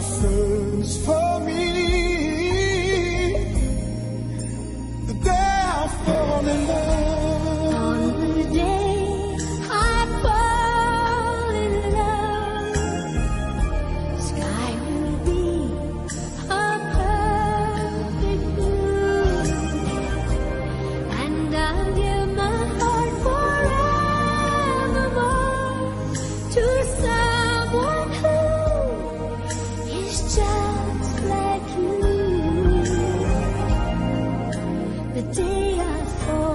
suffers for me. The day I fall in love. just like you. The day I fall.